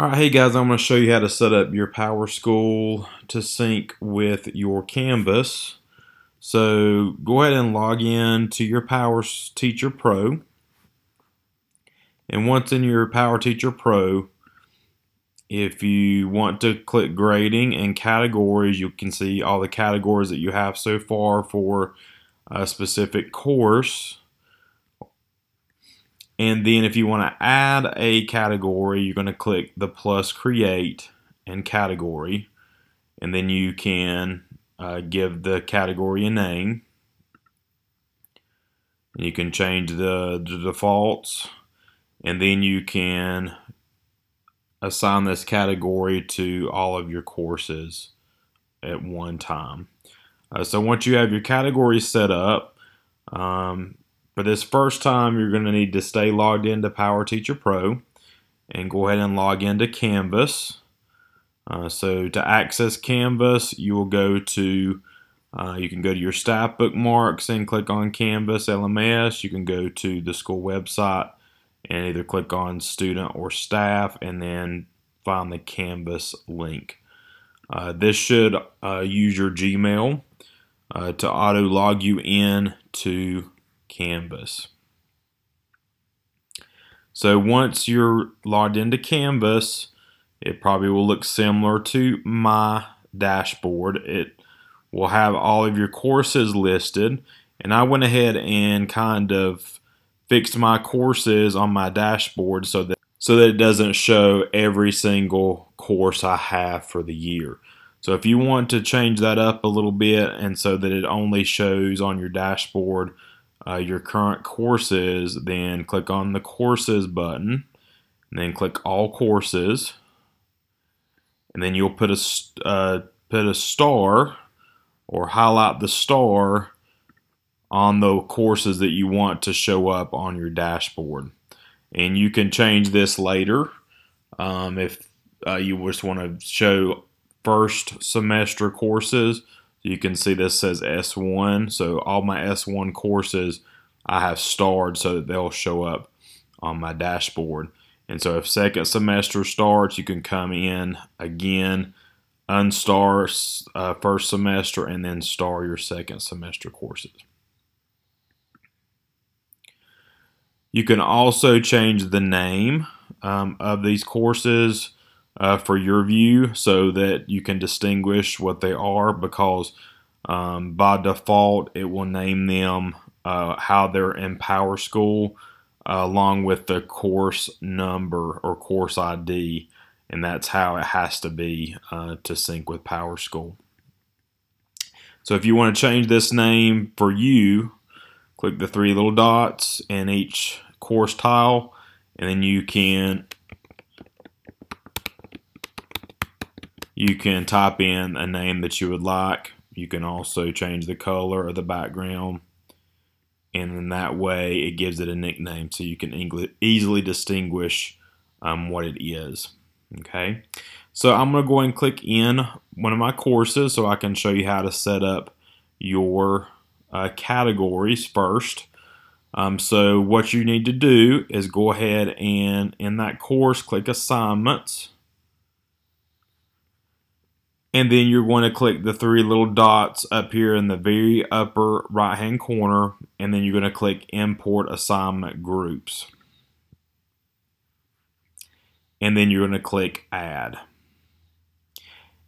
Alright, hey guys, I'm going to show you how to set up your PowerSchool to sync with your Canvas. So go ahead and log in to your Power Teacher Pro. And once in your Power Teacher Pro, if you want to click grading and categories, you can see all the categories that you have so far for a specific course. And then if you want to add a category, you're going to click the plus create and category. And then you can uh, give the category a name. And you can change the, the defaults. And then you can assign this category to all of your courses at one time. Uh, so once you have your categories set up, um, for this first time, you're going to need to stay logged into Power Teacher Pro and go ahead and log into Canvas. Uh, so to access Canvas, you will go to, uh, you can go to your staff bookmarks and click on Canvas LMS. You can go to the school website and either click on student or staff and then find the Canvas link. Uh, this should uh, use your Gmail uh, to auto log you in to Canvas. So once you're logged into Canvas, it probably will look similar to my dashboard. It will have all of your courses listed. And I went ahead and kind of fixed my courses on my dashboard so that so that it doesn't show every single course I have for the year. So if you want to change that up a little bit and so that it only shows on your dashboard uh, your current courses, then click on the courses button, and then click all courses, and then you'll put a uh, put a star or highlight the star on the courses that you want to show up on your dashboard. And you can change this later um, if uh, you just want to show first semester courses you can see this says S1. So all my S1 courses I have starred so that they'll show up on my dashboard. And so if second semester starts, you can come in again, unstar uh, first semester, and then star your second semester courses. You can also change the name um, of these courses uh, for your view so that you can distinguish what they are because um, by default it will name them uh, how they're in PowerSchool uh, along with the course number or course ID and that's how it has to be uh, to sync with PowerSchool. So if you want to change this name for you, click the three little dots in each course tile and then you can You can type in a name that you would like. You can also change the color or the background. And in that way, it gives it a nickname so you can easily distinguish um, what it is. Okay, so I'm going to go and click in one of my courses so I can show you how to set up your uh, categories first. Um, so what you need to do is go ahead and in that course click assignments and then you're going to click the three little dots up here in the very upper right hand corner and then you're going to click import assignment groups. And then you're going to click add.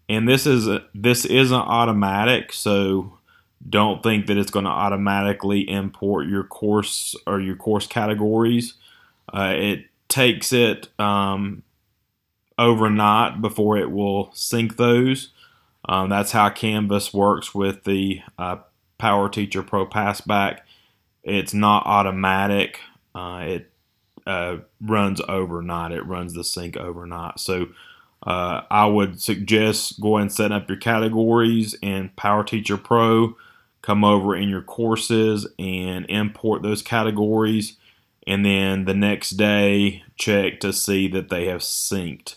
And this is a, this isn't automatic so don't think that it's going to automatically import your course or your course categories. Uh, it takes it um, overnight before it will sync those. Um, that's how Canvas works with the uh, Power Teacher Pro Passback. It's not automatic. Uh, it uh, runs overnight. It runs the sync overnight. So uh, I would suggest go and set up your categories in Power Teacher Pro. Come over in your courses and import those categories. And then the next day, check to see that they have synced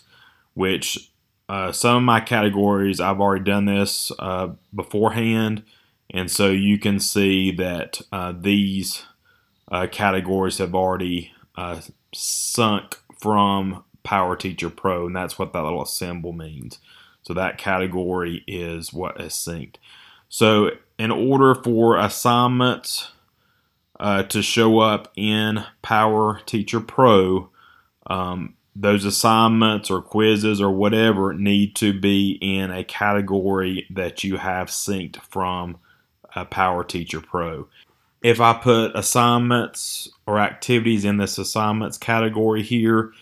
which uh, some of my categories I've already done this uh, beforehand, and so you can see that uh, these uh, categories have already uh, sunk from Power Teacher Pro, and that's what that little symbol means. So that category is what is synced. So in order for assignments uh, to show up in Power Teacher Pro, um, those assignments or quizzes or whatever need to be in a category that you have synced from a Power Teacher Pro. If I put assignments or activities in this assignments category here,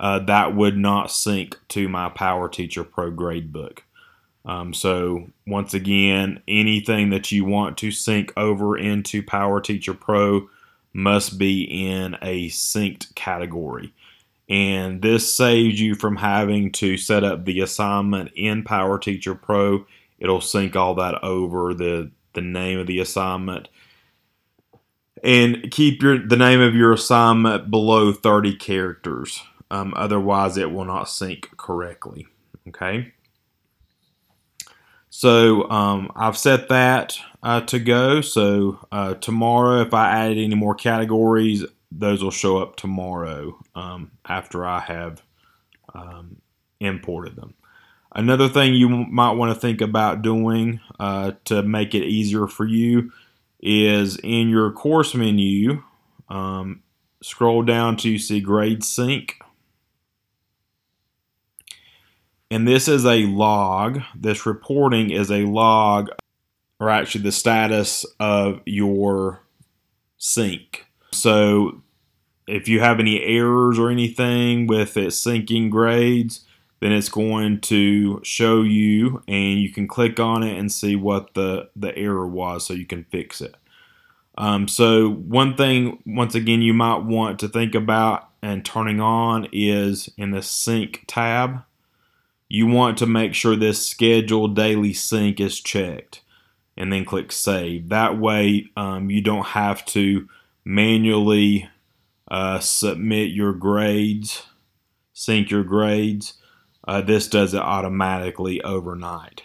uh, that would not sync to my Power Teacher Pro gradebook. Um, so once again, anything that you want to sync over into Power Teacher Pro must be in a synced category. And this saves you from having to set up the assignment in Power Teacher Pro. It'll sync all that over the, the name of the assignment. And keep your the name of your assignment below 30 characters. Um, otherwise, it will not sync correctly. Okay. So um, I've set that uh, to go. So uh, tomorrow, if I add any more categories, those will show up tomorrow um, after I have um, imported them. Another thing you might want to think about doing uh, to make it easier for you is in your course menu, um, scroll down to see Grade Sync. And this is a log. This reporting is a log, or actually the status of your sync. So if you have any errors or anything with it syncing grades, then it's going to show you and you can click on it and see what the, the error was so you can fix it. Um, so one thing, once again, you might want to think about and turning on is in the sync tab you want to make sure this schedule daily sync is checked and then click save. That way um, you don't have to manually uh, submit your grades, sync your grades. Uh, this does it automatically overnight.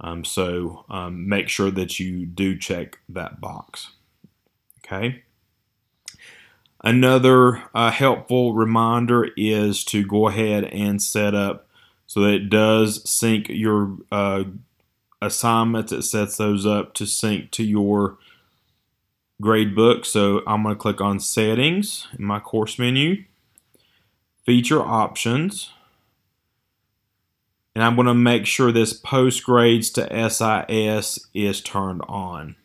Um, so um, make sure that you do check that box. Okay. Another uh, helpful reminder is to go ahead and set up so that it does sync your uh, assignments. It sets those up to sync to your grade book. So I'm going to click on settings in my course menu, feature options, and I'm going to make sure this post grades to SIS is turned on.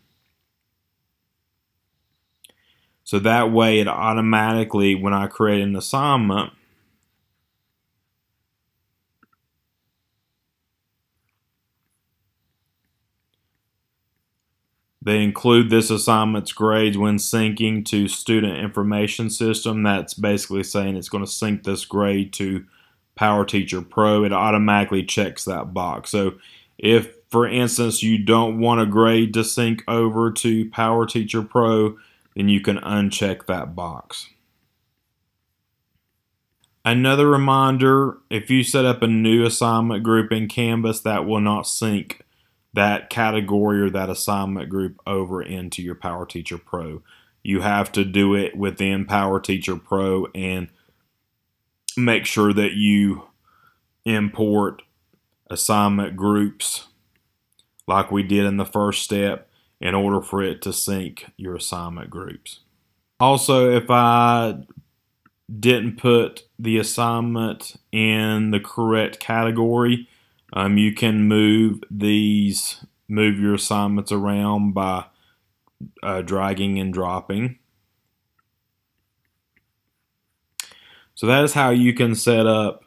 So that way it automatically, when I create an assignment, They include this assignment's grades when syncing to student information system. That's basically saying it's going to sync this grade to Power Teacher Pro. It automatically checks that box. So if, for instance, you don't want a grade to sync over to Power Teacher Pro, then you can uncheck that box. Another reminder, if you set up a new assignment group in Canvas, that will not sync that category or that assignment group over into your Power Teacher Pro. You have to do it within Power Teacher Pro and make sure that you import assignment groups like we did in the first step in order for it to sync your assignment groups. Also, if I didn't put the assignment in the correct category, um, you can move these, move your assignments around by uh, dragging and dropping. So that is how you can set up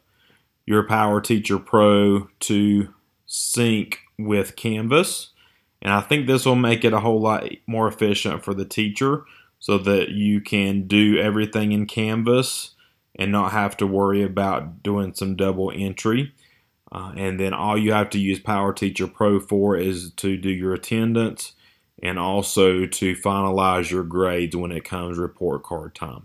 your Power Teacher Pro to sync with Canvas. And I think this will make it a whole lot more efficient for the teacher so that you can do everything in Canvas and not have to worry about doing some double entry. Uh, and then all you have to use Power Teacher Pro for is to do your attendance and also to finalize your grades when it comes report card time.